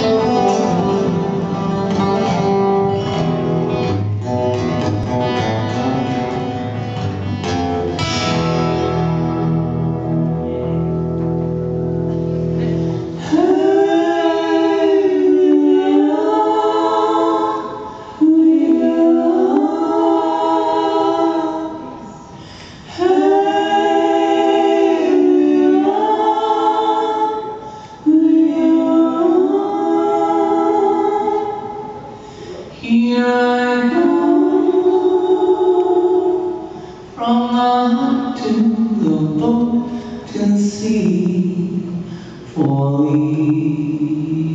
Thank Here I go from the heart to the boat to sea for me.